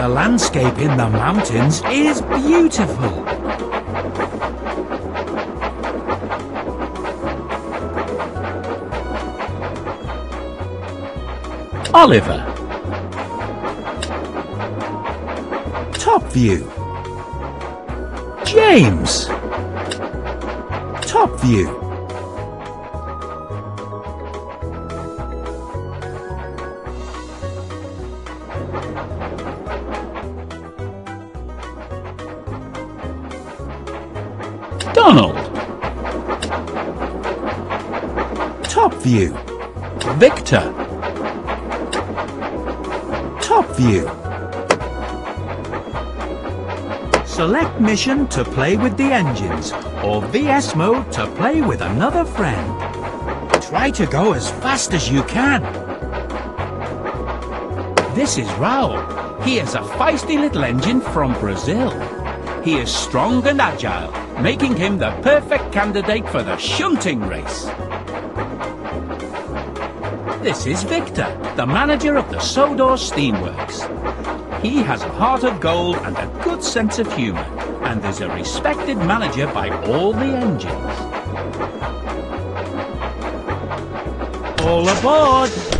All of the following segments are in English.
The landscape in the mountains is beautiful. Oliver. Top view. James. Top view. Donald. Top view. Victor. Top view. Select mission to play with the engines, or VS mode to play with another friend. Try to go as fast as you can. This is Raul. He is a feisty little engine from Brazil. He is strong and agile, making him the perfect candidate for the shunting race. This is Victor, the manager of the Sodor Steamworks. He has a heart of gold and a good sense of humour, and is a respected manager by all the engines. All aboard!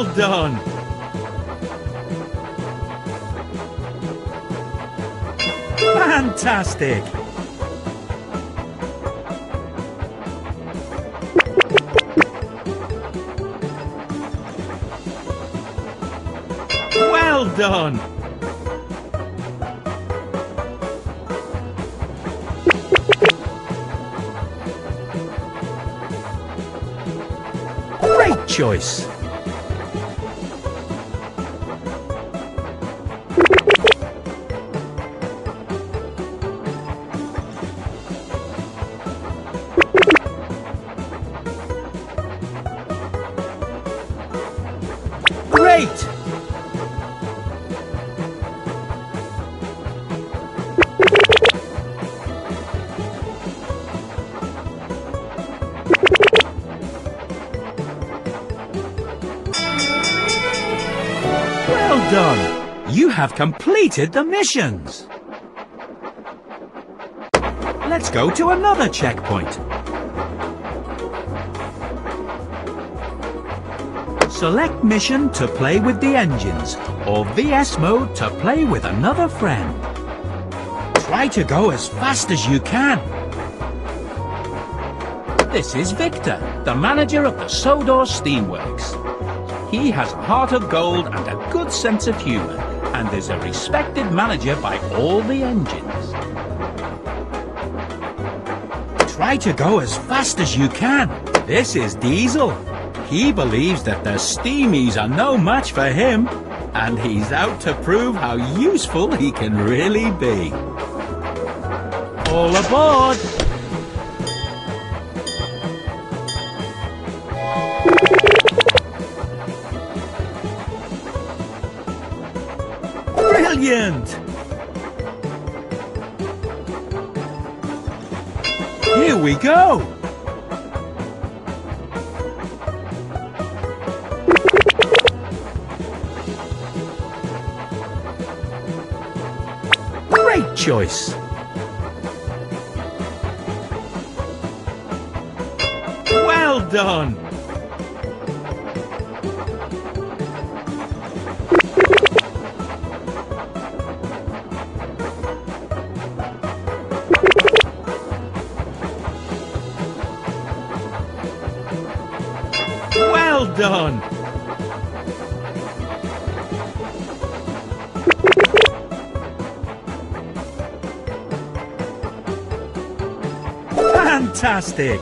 Well done! Fantastic! Well done! Great choice! Well done! You have completed the missions! Let's go to another checkpoint. Select mission to play with the engines, or VS mode to play with another friend. Try to go as fast as you can. This is Victor, the manager of the Sodor Steamworks. He has a heart of gold and a good sense of humour, and is a respected manager by all the engines. Try to go as fast as you can. This is Diesel. He believes that the steamies are no match for him, and he's out to prove how useful he can really be. All aboard! Brilliant! Here we go! Choice! Well done! Well done! Fantastic!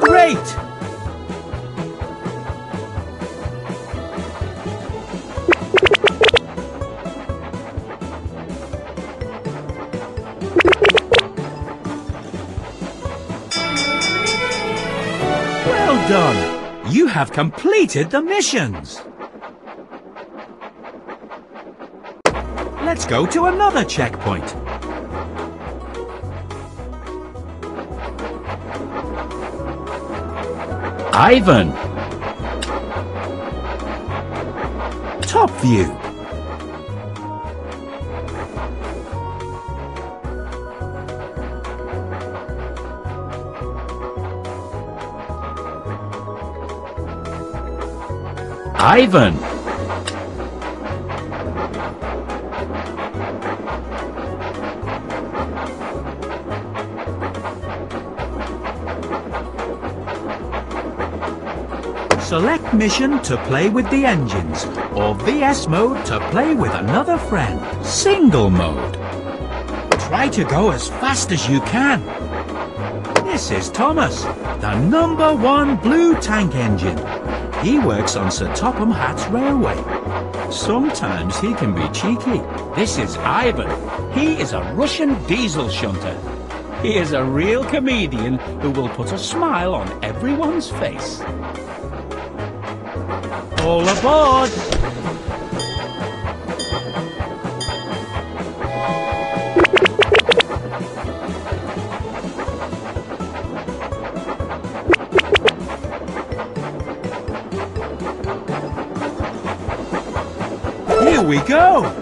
Great! Well done! You have completed the missions! Let's go to another checkpoint. Ivan! Top view. Ivan! Select mission to play with the engines, or VS mode to play with another friend. Single mode. Try to go as fast as you can. This is Thomas, the number one blue tank engine. He works on Sir Topham Hatt's railway. Sometimes he can be cheeky. This is Ivan. He is a Russian diesel shunter. He is a real comedian who will put a smile on everyone's face. All aboard! Here we go!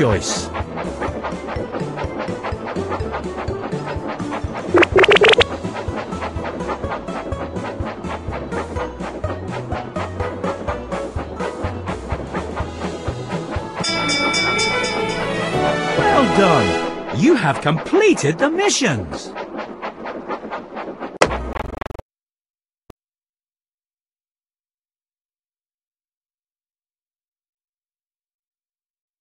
Choice! Well done! You have completed the missions!